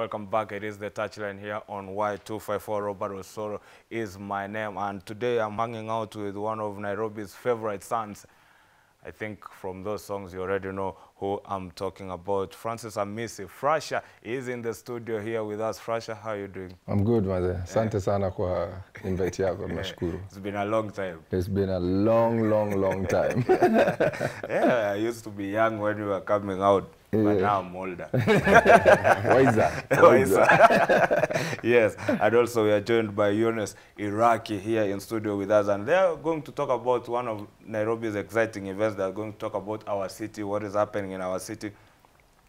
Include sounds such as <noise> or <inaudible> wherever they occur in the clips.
Welcome back. It is the touchline here on Y254. Robert Osoro is my name. And today I'm hanging out with one of Nairobi's favorite sons. I think from those songs you already know who I'm talking about. Francis Amisi. Frasha is in the studio here with us. Frasha, how are you doing? I'm good mazee. Asante sana kwa invite yako, <laughs> nashukuru. It's been a long time. It's been a long, long, long time. <laughs> yeah, I used to be young when you were coming out, but Yeah. now I'm older. <laughs> Wiser. Wiser. yes, and also we are joined by Yunus Iraqi here in studio with us, and they are going to talk about one of Nairobi's exciting events. They are going to talk about our city, what is happening in our city,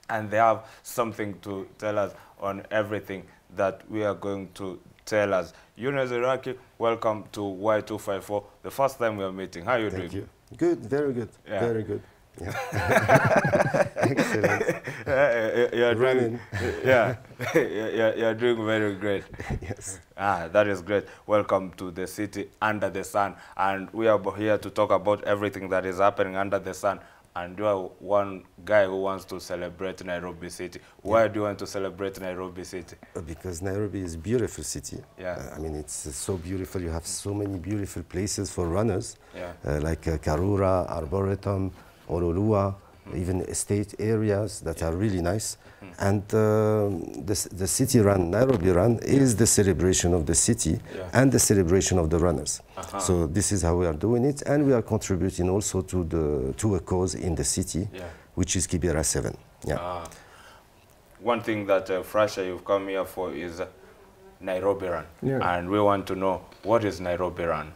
and they have something to tell us on everything that we are going to tell us. Yunus Iraqi, welcome to Y254. The first time we are meeting. How are you Thank doing? you. Good, very good, Yeah. very good. Yeah. <laughs> Excellent. Yeah, <laughs> you're doing, yeah, you're, you're doing very great. Yes. Ah, that is great. Welcome to the city under the sun. And we are here to talk about everything that is happening under the sun. And you are one guy who wants to celebrate Nairobi City. Why do you want to celebrate Nairobi City? Because Nairobi is a beautiful city. Yeah. Uh, I mean, it's uh, so beautiful. You have so many beautiful places for runners, Yeah. uh, like uh, Karura, Arboretum, Ololua, even estate areas that are really nice. And um the, the city run, Nairobi run, is the celebration of the city Yeah. and the celebration of the runners. So this is how we are doing it, and we are contributing also to the to a cause in the city, Yeah. which is Kibera 7. Yeah. Ah. One thing that uh, Frasha, you've come here for is uh, Nairobi Run. Yeah. And we want to know, what is Nairobi Run?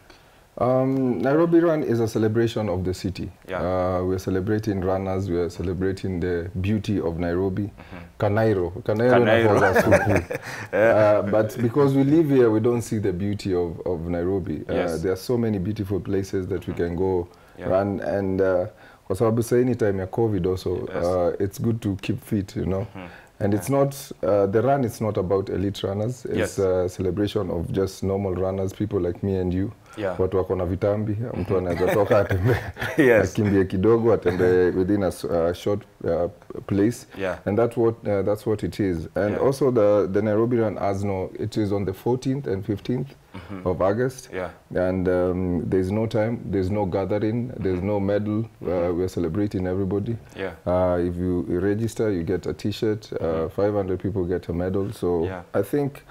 Um, Nairobi Run is a celebration of the city. Yeah. Uh, we're celebrating runners, we're celebrating the beauty of Nairobi. Kanairo. Kanairo. Kanairo. nakuanga supu. <laughs> uh, but because we live here, we don't see the beauty of, of Nairobi. Uh, Yes. There are so many beautiful places that we can go Yeah. run. And uh, kwa sababu sa any time ya COVID also, Yes. uh, it's good to keep fit, you know. And it's not, uh, the run is not about elite runners. It's Yes. a celebration of just normal runners, people like me and you. Yeah. Watu wako na vitambi, mtu anaweza toka atembee, <laughs> Yes. akimbie kidogo, atembee within a uh, short uh, place. Yeah. And that what, uh, that's what it is. And Yeah. also the, the Nairobi Run as no it is on the 14th and 15th of August. Yeah. And um, there's no time, there's no gathering, there's no medal. Uh, we're celebrating everybody. Yeah. Uh, if you register, you get a T-shirt. Uh, 500 people get a medal. So Yeah. I think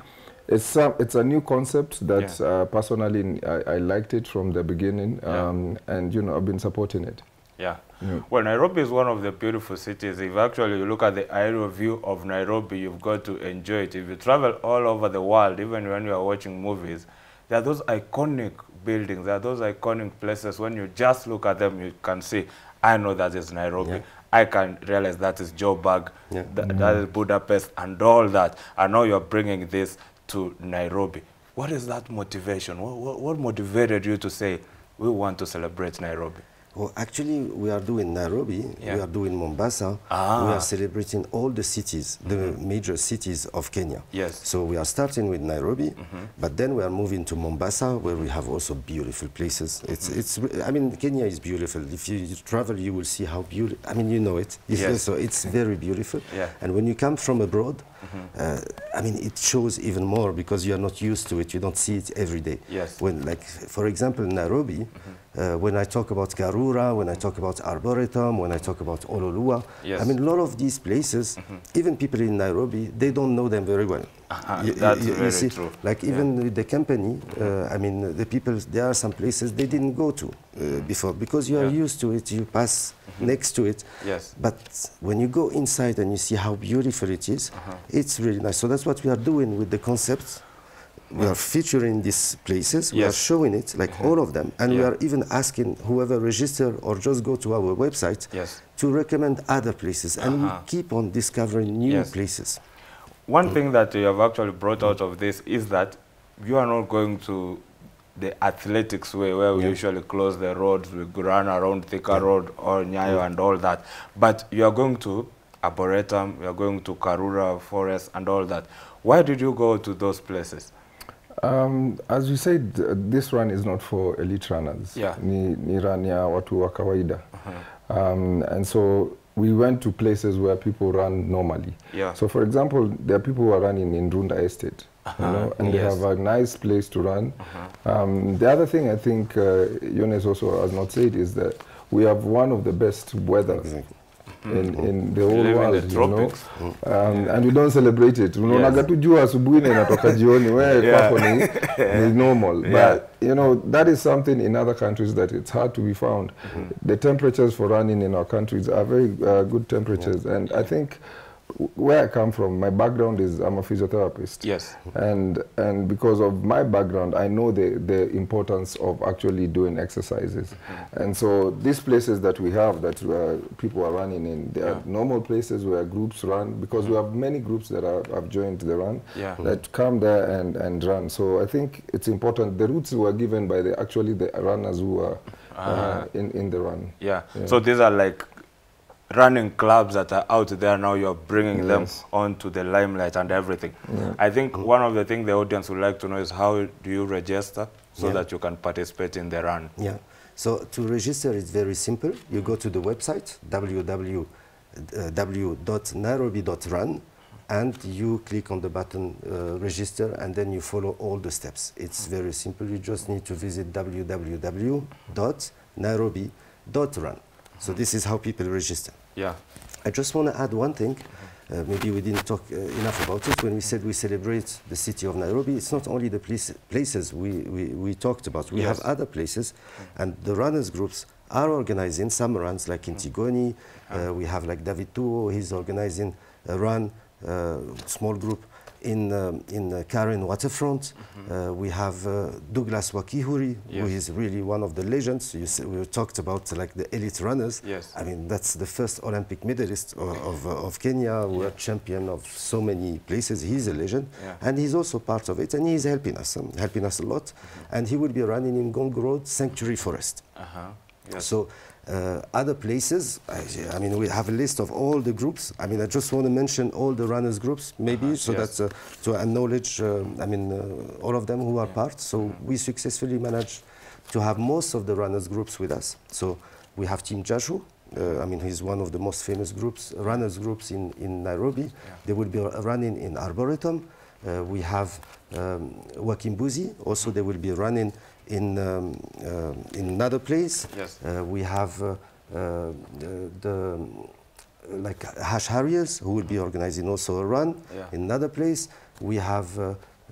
it's some, it's a new concept that Yeah. uh, personally I, I liked it from the beginning, Yeah. um, and you know I've been supporting it. Yeah. Yeah. Well, Nairobi is one of the beautiful cities. If actually you look at the aerial view of Nairobi, you've got to enjoy it. If you travel all over the world, even when you are watching movies, there are those iconic buildings, there are those iconic places. When you just look at them, you can see, I know that is Nairobi. Yeah. I can realize that is Joburg, Yeah. th- mm-hmm. that is Budapest, and all that. I know you're bringing this to Nairobi. What is that motivation? What, what, what motivated you to say, we want to celebrate Nairobi? Well, actually, we are doing Nairobi, Yeah. we are doing Mombasa, Ah. we are celebrating all the cities, the mm-hmm. major cities of Kenya. Yes. So we are starting with Nairobi, mm-hmm. but then we are moving to Mombasa, where we have also beautiful places. It's, mm-hmm. it's, I mean, Kenya is beautiful. If you travel, you will see how beautiful. I mean, you know it. <laughs> Yes. So it's <laughs> very beautiful. Yeah. And when you come from abroad, uh, I mean, it shows even more because you are not used to it. You don't see it every day. Yes. When, like, for example, Nairobi, uh, when I talk about Karura, when I talk about Arboretum, when I talk about Ololua, Yes. I mean, a lot of these places, even people in Nairobi, they don't know them very well. Uh-huh, You- that's you- you very see, true. Like even with the company, uh, I mean, the people, there are some places they didn't go to uh, before because you are Yeah. used to it, you pass next to it. Yes. But when you go inside and you see how beautiful it is, Uh-huh. it's really nice. So that's what we are doing with the concepts. We are featuring these places, we are showing it, like all of them, and we are even asking whoever register or just go to our website Yes. to recommend other places, and Uh-huh. we keep on discovering new Yes. places. One thing that you have actually brought out of this is that you are not going to the athletics way where we Yeah. usually close the roads, we run around Thika Road or Nyayo and all that. But you are going to Arboretum, you are going to Karura Forest and all that. Why did you go to those places? Um, as you said, uh, this run is not for elite runners. Yeah. Ni, ni run ya watu wa kawaida. Um, and so we went to places where people run normally. Yeah. So, for example, there are people who are running in Runda Estate, you know, and they have a nice place to run. Um, the other thing I think uh, Jonas also has not said is that we have one of the best weather in, in the whole world, the you know, mm. um, and we don't celebrate it. Unaonaga tu jua asubuhi na inatoka <laughs> jioni, wewe Yeah. kwako ni, <laughs> ni normal. Yeah. But you know that is something in other countries that it's hard to be found. Mm -hmm. The temperatures for running in our countries are very uh, good temperatures, yeah. and I think where I come from, my background is I'm a physiotherapist. Yes. And and because of my background, I know the the importance of actually doing exercises. And so these places that we have that uh, people are running in, they are normal places where groups run because we have many groups that are, have joined the run Yeah. that come there and, and run. So I think it's important. The routes were given by the actually the runners who are uh, in in the run. Yeah. Yeah. So these are like running clubs that are out there now. You're bringing them Yes. onto the limelight and everything. I think one of the things the audience would like to know is how do you register so Yeah. that you can participate in the run? Yeah. So to register, it's very simple. You go to the website www.nairobi.run and you click on the button uh, register and then you follow all the steps. It's very simple. You just need to visit www.nairobi.run. So this is how people register. Yeah. I just want to add one thing. Uh, maybe we didn't talk uh, enough about it. When we said we celebrate the city of Nairobi, it's not only the place, places we, we, we talked about. We Yes. have other places, and the runners groups are organizing some runs, like in Tigoni. Uh, we have like David Tuo, he's organizing a run, uh, small group in um, in uh, Karen Waterfront. Uh, we have uh, Douglas Wakihuri, who Yes. is really one of the legends. You we talked about uh, like the elite runners. Yes. I mean, that's the first Olympic medalist of, of, uh, of Kenya, world champion of so many places. He's a legend. Yeah. And he's also part of it, and he's helping us, um, helping us a lot. And he will be running in Ngong Road Sanctuary Forest. Uh-huh. Yes. So uh, other places, I, I mean, we have a list of all the groups. I mean, I just want to mention all the runners groups, maybe, so yes. that uh, to acknowledge, uh, I mean, uh, all of them who are part. So we successfully managed to have most of the runners groups with us. So we have Team Jashu. Uh, I mean, he's one of the most famous groups, runners groups in, in Nairobi. They will be uh, running in Arboretum. Uh, we have um, Buzi. Also, they will be running in um, uh, in another place. Yes. Uh, we have uh, uh, the, the like Hash Harriers who will be organizing also a run Yeah. in another place. We have uh,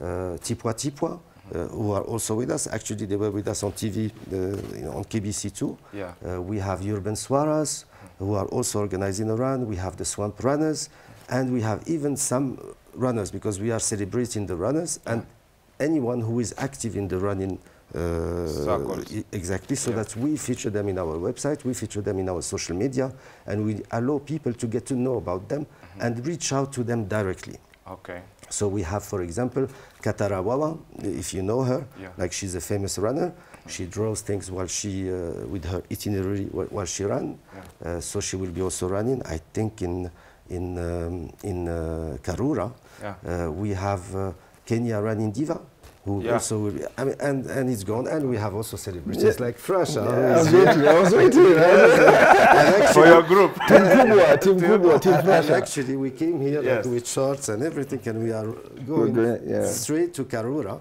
uh, Tipwa Tipwa. Uh, who are also with us. Actually, they were with us on TV, uh, you know, on KBC2. Yeah. Uh, we have Urban Suarez, who are also organizing a run. We have the Swamp Runners, and we have even some runners because we are celebrating the runners and anyone who is active in the running. Uh, exactly, so Yeah. that we feature them in our website, we feature them in our social media, and we allow people to get to know about them and reach out to them directly. Okay. So we have, for example, Katara Wawa, if you know her, Yeah. like she's a famous runner. She draws things while she, uh, with her itinerary while she runs. Uh, so she will be also running, I think, in, in, um, in uh, Karura. Yeah. Uh, we have uh, Kenya running diva, who Yeah. also will be, I mean, and, and it's gone. And we have also celebrities like Fresh. I was waiting. I was waiting. For your group. <laughs> Team Kubwa, Team Kubwa, Team And Pressure. actually, we came here Yes. like, with shorts and everything, and we are going going, yeah. straight to Karura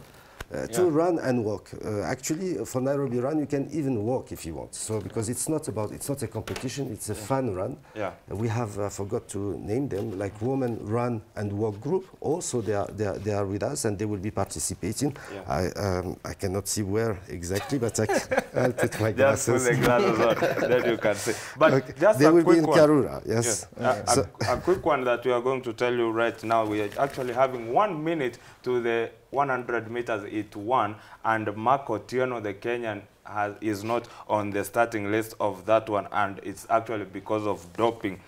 uh, to Yeah. run and walk. Uh, actually, for Nairobi Run, you can even walk if you want. So because it's not about, it's not a competition, it's a fun run. Yeah. Uh, We have, I forgot to name them, like Women Run and Walk Group. Also, they are, they are, they are with us and they will be participating. Yeah. I, um, I cannot see where exactly, but I can, <laughs> I'll put my Just glasses. the glasses on that you can see. <laughs> But Okay. just they a will be quick in one. Karura, yes. Yes. A- So- a, a quick one that we are going to tell you right now. We are actually having one minute to the 100 meters it won, and Marco Tiono, the Kenyan, has, is not on the starting list of that one, and it's actually because of doping.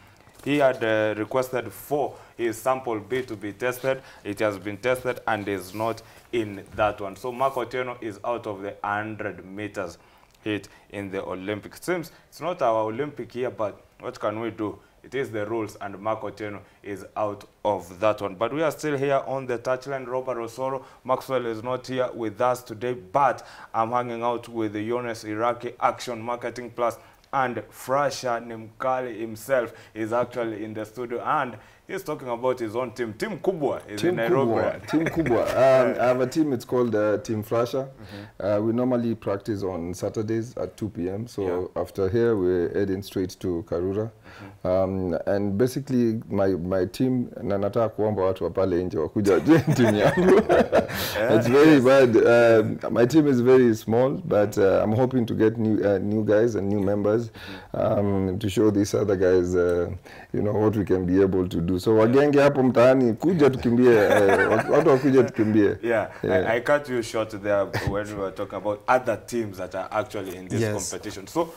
He had uh, requested for his sample B to be tested. It has been tested and is not in that one. So Marco Tiono is out of the 100 meters hit in the Olympics. Seems it's not our Olympic year, but what can we do? It is the rules, and Marco Teno is out of that one. But we are still here on the touchline. Robert Osoro, Maxwell is not here with us today, but I'm hanging out with the Jonas Iraqi Action Marketing Plus and Frasha Nimkali himself is actually in the studio and he's talking about his own team. Team Kubwa is team in Nairobi. Kubwa. Team Kubwa. Um, <laughs> I have a team, it's called uh, Team Flasher. Mm -hmm. Uh, we normally practice on Saturdays at 2 p.m. So yeah. after here, we're heading straight to Karura. Mm -hmm. Um, and basically, my, my team, na nataka kuomba watu wa pale nje wakuja join <laughs> team yangu. <laughs> it's very bad. Um, my team is very small, but uh, I'm hoping to get new, uh, new guys and new members um, to show these other guys, uh, you know, what we can be able to do. So wagenge hapo mtaani, kuja tukimbie, uh, watu wakuja tukimbie. Yeah, <laughs> Yeah. I, I cut you short there when we were talking about other teams that are actually in this Yes. competition. So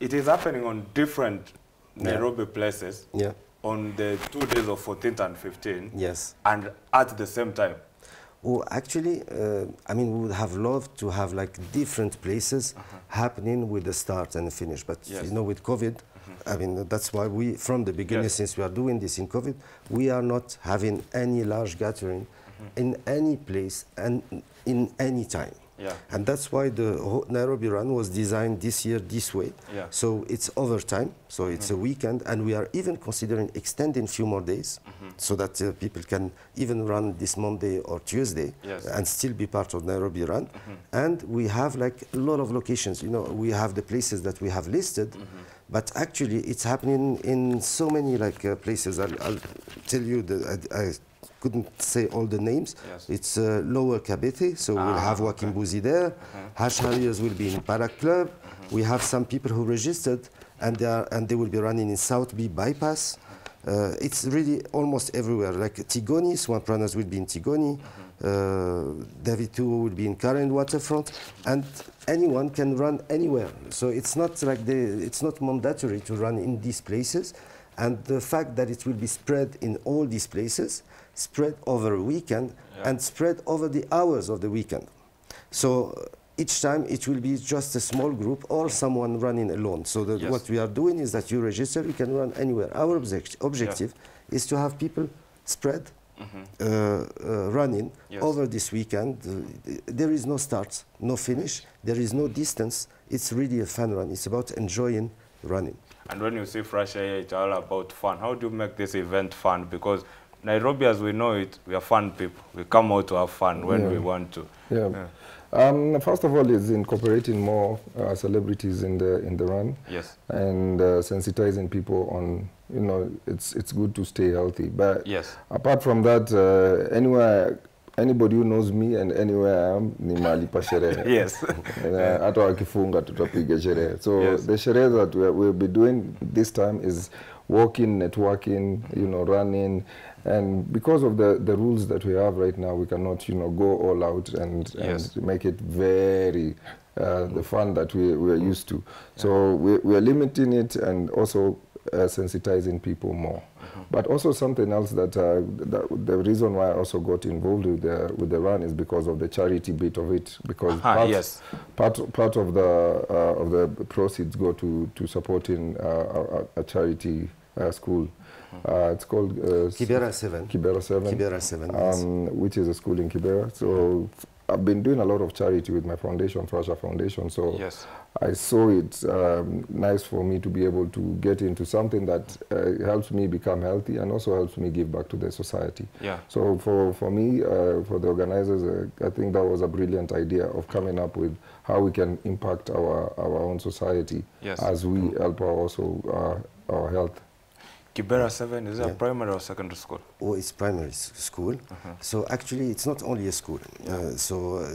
it is happening on different Nairobi places Yeah. on the two days of 14th and 15th Yes. and at the same time. Oh, actually, uh, I mean, we would have loved to have like different places uh -huh. happening with the start and the finish. But Yes. you know, with COVID, Mm-hmm. I mean, that's why we, from the beginning, Yes. since we are doing this in COVID, we are not having any large gathering mm-hmm. in any place and in any time. Yeah. And that's why the Nairobi run was designed this year this way. Yeah. So it's overtime, so it's a mm-hmm. weekend, and we are even considering extending a few more days so that uh, people can even run this Monday or Tuesday Yes. and still be part of Nairobi run. And we have like a lot of locations. You know, we have the places that we have listed, but actually it's happening in so many like uh, places. I'll, I'll tell you that I, I couldn't say all the names. Yes. It's uh, Lower Kabete, so we'll have Joaquin Bouzi there. Hash Harriers will be in Parak Club. We have some people who registered, and they are and they will be running in South B bypass. Uh, it's really almost everywhere. Like Tigoni, Swamp Runners will be in Tigoni. Uh, David Tuo will be in Karen Waterfront, and anyone can run anywhere. So it's not like the, it's not mandatory to run in these places. And the fact that it will be spread in all these places, spread over a weekend, and spread over the hours of the weekend. So each time it will be just a small group or someone running alone. So that Yes. what we are doing is that you register, you can run anywhere. Our object, objective is to have people spread, uh, uh, running. Yes. over this weekend. Uh, there is no start, no finish, there is no distance. It's really a fun run. It's about enjoying running. And when you see Frasha, it's all about fun. How do you make this event fun? Because Nairobi, as we know it, we are fun people. We come out to have fun when Yeah. we want to. Yeah. Um, first of all, it's incorporating more uh, celebrities in the in the run Yes. and uh, sensitizing people on you know it's it's good to stay healthy. But Yes. apart from that, uh, anywhere anybody who knows me and anywhere I am ni mali pa sherehe. <laughs> Yes. Ato hata wakifunga tutapiga sherehe. So Yes. the sherehe that we, we'll be doing this time is walking, networking, you know, running. And because of the, the rules that we have right now, we cannot, you know, go all out and, Yes. and make it very uh, the fun that we, we are used to. So we, we are limiting it and also uh, sensitizing people more. But also something else that, uh, that the reason why I also got involved with the with the run is because of the charity bit of it. Because Aha, part, yes. part part of the uh, of the proceeds go to to supporting uh, a, a charity uh, school. Uh, it's called uh, Kibera 7. Kibera Seven. Kibera 7, yes. um, which is a school in Kibera. So I've been doing a lot of charity with my foundation, Frasha Foundation. So Yes. I saw it um, nice for me to be able to get into something that uh, helps me become healthy and also helps me give back to the society. Yeah. So for, for me, uh, for the organizers, uh, I think that was a brilliant idea of coming up with how we can impact our, our own society Yes. as we help our also uh, our health. Kibera 7, is it a Yeah. primary or secondary school? Oh, it's primary school. Uh-huh. So actually, it's not only a school. Uh, so uh,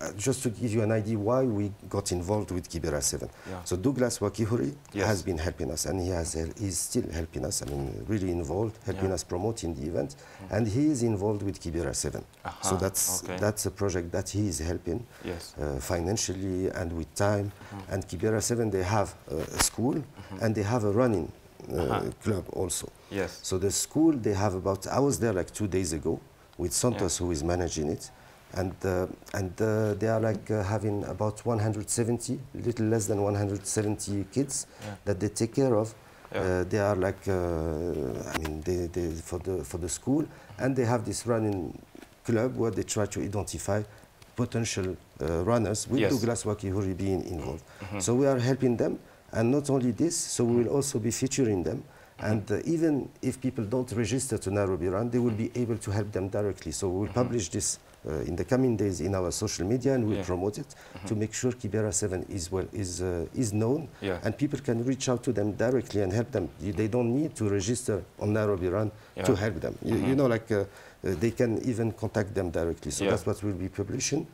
uh, just to give you an idea why we got involved with Kibera 7. Yeah. So Douglas Wakihuri Yes. has been helping us, and he has hel- he's still helping us. I mean, really involved, helping Yeah. us promoting the event, and he is involved with Kibera 7. Aha, So that's okay. that's a project that he is helping Yes. uh, financially and with time. And Kibera 7 they have uh, a school and they have a running uh, Aha. club also. Yes. So the school, they have about, I was there like two days ago with Santos who is managing it. And, uh, and uh, they are like uh, having about 170, little less than 170 kids Yeah. that they take care of. Yeah. Uh, they are like, uh, I mean, they, they, for, the, for the school. And they have this running club where they try to identify potential uh, uh, runners with Yes. Douglas Wakihuri being involved. So we are helping them, and not only this, so we will also be featuring them. And uh, even if people don't register to Nairobi Run, they will be able to help them directly. So we will publish this uh, in the coming days in our social media, and we'll Yeah. promote it to make sure Kibera 7 is well is uh, is known, Yeah. and people can reach out to them directly and help them. They don't need to register on Nairobi Run to help them. You, you know, like uh, uh, they can even contact them directly. So Yeah. that's what we'll be publishing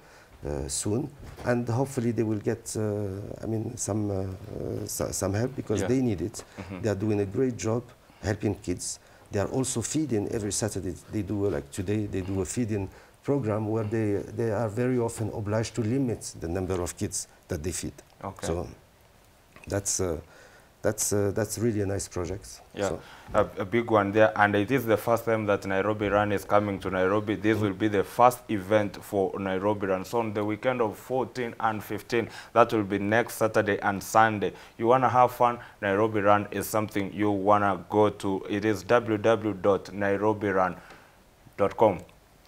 soon, and hopefully they will get, uh, I mean, some uh, uh, some help because Yeah. they need it. They are doing a great job helping kids. They are also feeding every Saturday. They do uh, like today. They do a feeding program where they they are very often obliged to limit the number of kids that they feed. Okay. So that's uh, that's uh, that's really a nice project. Yeah, So- a, a big one there, and it is the first time that Nairobi Run is coming to Nairobi. This will be the first event for Nairobi Run. So on the weekend of 14 and 15, that will be next Saturday and Sunday. You want to have fun? Nairobi Run is something you want to go to. It is www.nairobirun.com.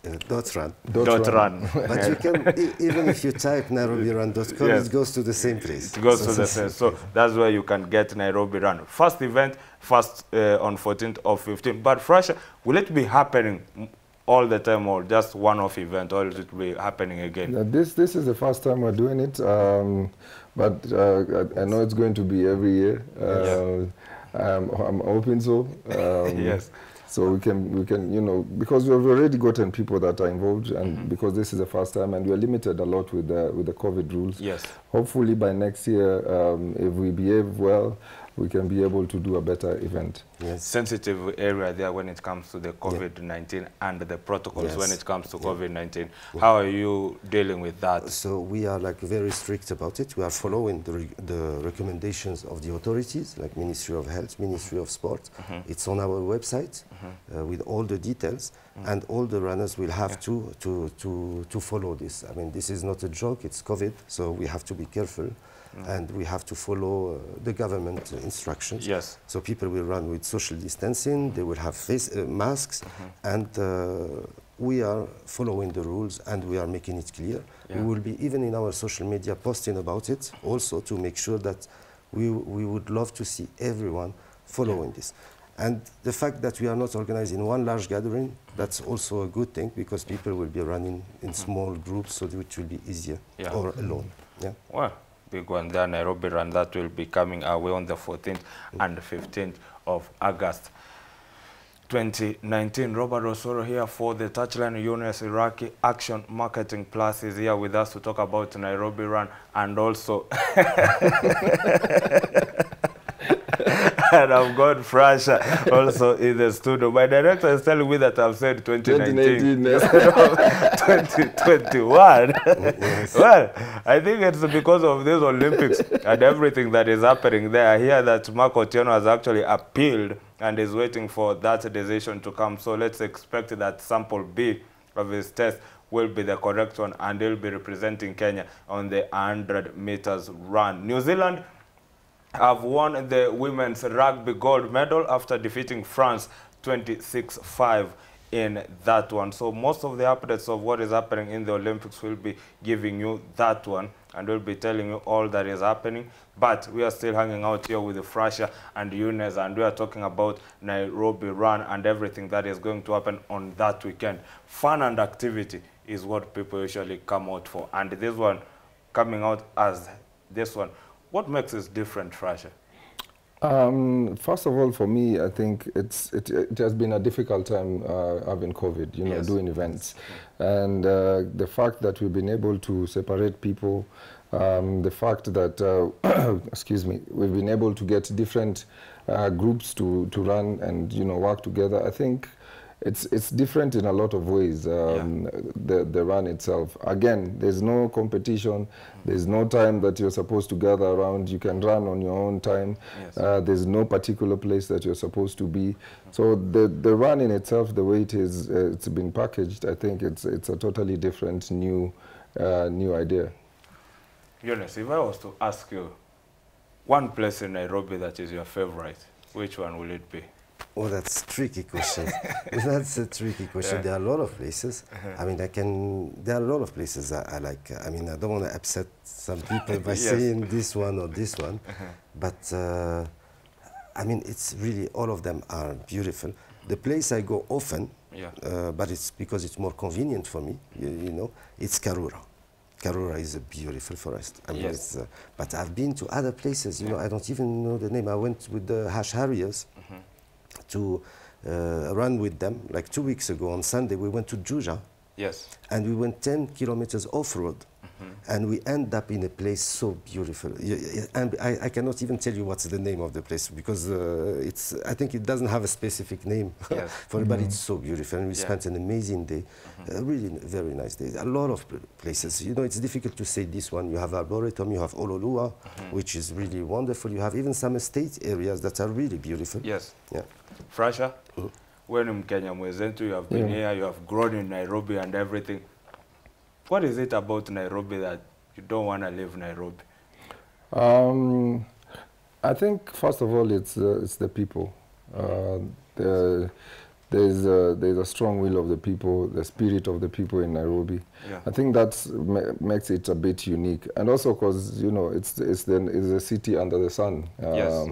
Uh, dot run. Dot Dot run. run. But you can, <laughs> even if you type nairobirun.com, Yes. it goes to the same place. It goes So- to the same. So that's where you can get Nairobi Run. First event, first uh, on 14th or 15th. But Frasha, will it be happening all the time or just one-off event or will it be happening again? Now, this this is the first time we're doing it, um, but uh, I, I know it's going to be every year. Uh, I'm, I'm hoping so. Um, <laughs> Yes. So we can we can you know because we've already gotten people that are involved, and because this is the first time, and we are limited a lot with the with the COVID rules. Yes. Hopefully by next year, um, if we behave well, we can be able to do a better event. Yes. Sensitive area there when it comes to the COVID-19 and the protocols when it comes to COVID-19. How are you dealing with that? So we are like very strict about it. We are following the, re the recommendations of the authorities, like Ministry of Health, Ministry of Sport. Mm-hmm. It's on our website mm-hmm. uh, with all the details, mm. and all the runners will have to, to, to, to follow this. I mean, this is not a joke, it's COVID, so we have to be careful, and we have to follow uh, the government instructions. Yes. So people will run with social distancing, they will have face uh, masks, and uh, we are following the rules and we are making it clear. Yeah. We will be even in our social media posting about it also to make sure that we, we would love to see everyone following this. And the fact that we are not organizing one large gathering, that's also a good thing because people will be running in small groups so which will be easier Yeah. or alone. Yeah. Well, big one there, Nairobi Run, that will be coming away way on the 14th and 15th of August 2019. Robert Osoro here for the Touchline Unions Iraqi Action Marketing Plus is here with us to talk about Nairobi Run and also <laughs> <laughs> <laughs> and I've got Fresh also in the studio. My director is telling me that I've said 2019. 2019, yes. <laughs> 2021. <laughs> well, I think it's because of these Olympics and everything that is happening there. I hear that Marco Tiano has actually appealed and is waiting for that decision to come. So let's expect that sample B of his test will be the correct one and he'll be representing Kenya on the 100 meters run. New Zealand have won the women's rugby gold medal after defeating France 26-5 in that one. So most of the updates of what is happening in the Olympics will be giving you that one and we'll be telling you all that is happening. But we are still hanging out here with Frasha and Yunus and we are talking about Nairobi Run and everything that is going to happen on that weekend. Fun and activity is what people usually come out for. And this one coming out as this one. What makes it different, Frasha? Um, first of all, for me, I think it's it, it has been a difficult time uh, having COVID, you know, Yes. doing events, and uh, the fact that we've been able to separate people, um, the fact that uh, <coughs> excuse me, we've been able to get different uh, groups to to run and you know work together. I think it's it's different in a lot of ways. Um, The the run itself. Again, there's no competition. There's no time that you're supposed to gather around. You can run on your own time. Yes. Uh, there's no particular place that you're supposed to be. So the the run in itself, the way it is, uh, it's been packaged. I think it's it's a totally different new uh, new idea. Jonas, if I was to ask you one place in Nairobi that is your favorite, which one will it be? Oh, that's tricky question. <laughs> that's a tricky question. Yeah. There are a lot of places. I mean, I can. There are a lot of places I, I like. I mean, I don't want to upset some people by <laughs> Yes. saying this one or this one, but uh, I mean, it's really all of them are beautiful. The place I go often, Yeah. uh, but it's because it's more convenient for me. You, you know, it's Karura. Karura is a beautiful forest. I mean, Yes. it's, uh, but I've been to other places. You know, I don't even know the name. I went with the Hash Harriers to uh, run with them. Like two weeks ago on Sunday, we went to Juja Yes. and we went 10 kilometers off road. And we end up in a place so beautiful. Y- y- And I, I cannot even tell you what's the name of the place because uh, it's, I think it doesn't have a specific name <laughs> Yes. for it, but mm-hmm. it's so beautiful. And we Yeah. spent an amazing day, a really very nice day. A lot of places. You know, it's difficult to say this one. You have Arboretum, you have Ololua, mm-hmm. which is really wonderful. You have even some estate areas that are really beautiful. Yes. Yeah. Frasha, hmm? wewe ni Mkenya mwenzetu, you have been Yeah. here, you have grown in Nairobi and everything. What is it about Nairobi that you don't want to leave Nairobi? Um, I think first of all, it's uh, it's the people. Uh, the, there's a, there's a strong will of the people, the spirit of the people in Nairobi. Yeah. I think that ma- makes it a bit unique, and also because you know it's it's the it's a city under the sun. Yes.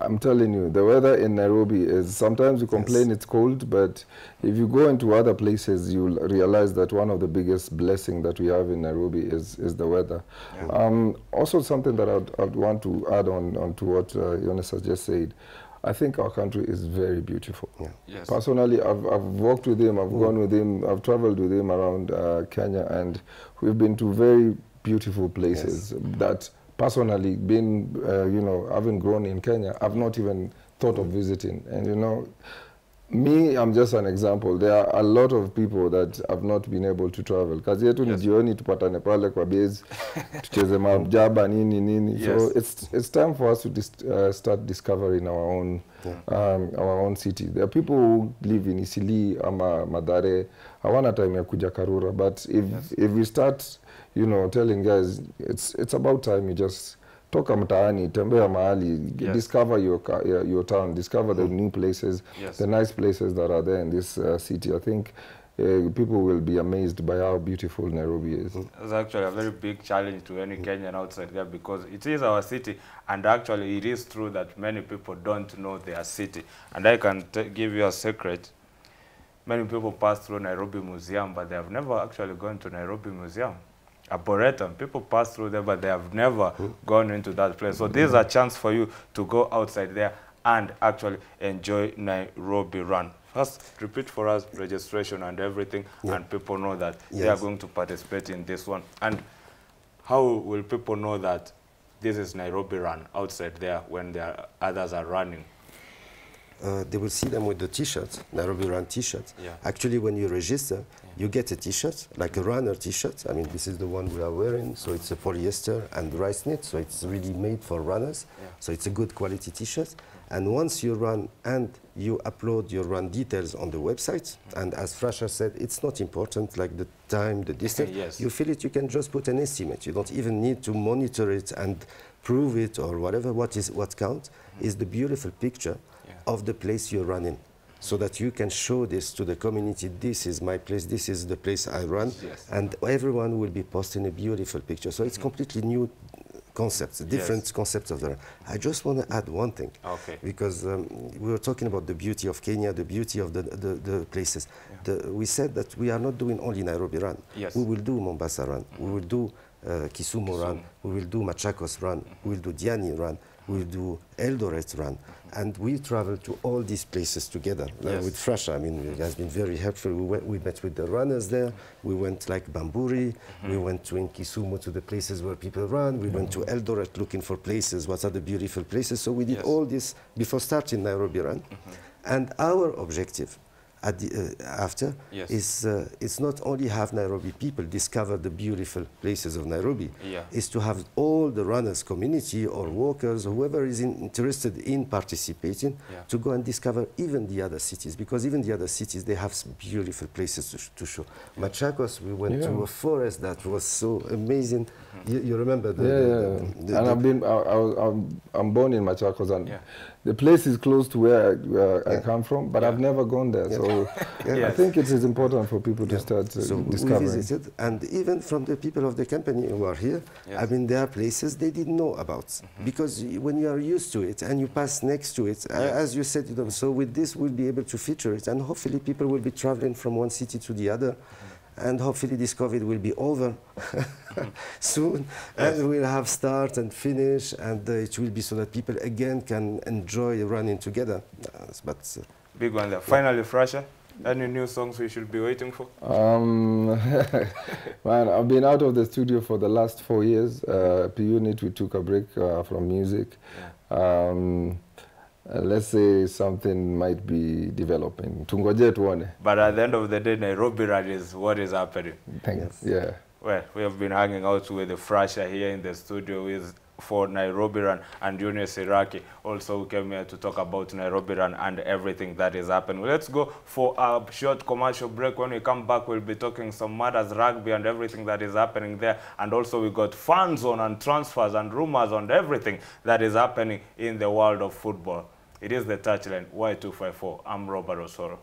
I'm telling you, the weather in Nairobi is sometimes you complain it's cold, but if you go into other places, you'll realize that one of the biggest blessings that we have in Nairobi is, is the weather. Yeah. Um, also, something that I'd, I'd want to add on, on to what uh, Jonas has just said, I think our country is very beautiful. Yeah. Yes. Personally, I've, I've walked with him, I've gone with him, I've traveled with him around uh, Kenya, and we've been to very beautiful places that personally, being, uh, you know, having grown in Kenya, I've not even thought of visiting. And, you know, me, I'm just an example. There are a lot of people that have not been able to travel. Kazi yetu ni jioni tupatane pale kwa base, <laughs> tucheze majaba nini nini. Yes. So it's it's time for us to dis, uh, start discovering our own yeah. um, our own city. There are people who live in Isili ama Madare, hawana time ya kuja Karura, but if yes. if we start, you know, telling guys it's it's about time you just toka mtaani, tembea mahali, Yes. discover your, your your town, discover mm -hmm. the new places, Yes. the nice places that are there in this uh, city. I think uh, people will be amazed by how beautiful Nairobi is. It's actually a very big challenge to any Kenyan outside there because it is our city, and actually it is true that many people don't know their city. And I can t give you a secret. Many people pass through Nairobi Museum, but they have never actually gone to Nairobi Museum. Arboretum, people pass through there, but they have never gone into that place. So there's a chance for you to go outside there and actually enjoy Nairobi Run. First, repeat for us registration and everything, and people know that they are going to participate in this one. And how will people know that this is Nairobi Run outside there when there are others are running? Uh, they will see them with the T-shirts, Nairobi Run T-shirts. Yeah. Actually, when you register, you get a T-shirt, like a runner T-shirt. I mean, this is the one we are wearing. So it's a polyester and rice knit. So it's really made for runners. Yeah. So it's a good quality T-shirt. And once you run and you upload your run details on the website, and as Frasha said, it's not important, like the time, the distance. Yes. You feel it, you can just put an estimate. You don't even need to monitor it and prove it or whatever. What is what counts is the beautiful picture Yeah. of the place you're running so that you can show this to the community this is my place this is the place i run Yes. and everyone will be posting a beautiful picture. So it's completely new concepts different concepts of the run i just want to add one thing. Okay. because um, we were talking about the beauty of kenya the beauty of the, the, the places. The, we said that we are not doing only nairobi run. Yes. we will do mombasa run. We will do uh, kisumu, run we will do machakos run we will do diani run we will do eldoret run and we travel to all these places together uh, with Frasha. I mean, it has been very helpful. We, went, we met with the runners there. We went like Bamburi. We went to in Kisumu to the places where people run. We went to Eldoret looking for places. What are the beautiful places? So we did Yes. all this before starting Nairobi Run. And our objective the, uh, after Yes. is uh, it's not only have Nairobi people discover the beautiful places of Nairobi, Yeah. is to have all the runners community or walkers whoever is in, interested in participating Yeah. to go and discover even the other cities because even the other cities they have some beautiful places to, sh- to show. Machakos we went to a forest that was so amazing. You, you remember the, yeah, the- yeah. the- the- and the- I've been, I, I was, I'm, I'm born in Machakos, and Yeah. The place is close to where I, uh, I come from, but I've never gone there. So I think it is important for people to start uh, So we discovering. visited, and even from the people of the company who are here, Yes. I mean, there are places they didn't know about Mm-hmm. because when you are used to it and you pass next to it, a- as you said, you know, so with this we'll be able to feature it, and hopefully people will be traveling from one city to the other. Mm-hmm. And hopefully this COVID will be over <laughs> soon, and we'll have start and finish, and uh, it will be so that people again can enjoy running together. Uh, but uh, Big one there. Finally, Frasha, any new songs we should be waiting for? Um, <laughs> man, I've been out of the studio for the last four years. Uh, P Unit, we took a break uh, from music. Um, uh, let's say something might be developing. Tungoje tuone. But at the end of the day, Nairobi Run is what is happening. Thanks. Yeah. Well, we have been hanging out with the Frasher here in the studio with for Nairobi Run and Yunus Iraki also came here to talk about Nairobi Run and everything that is happening. Let's go for a short commercial break. When we come back, we'll be talking some matters, rugby and everything that is happening there. And also we got fans on and transfers and rumors on everything that is happening in the world of football. It is the touchline, Y254. I'm Robert Osoro.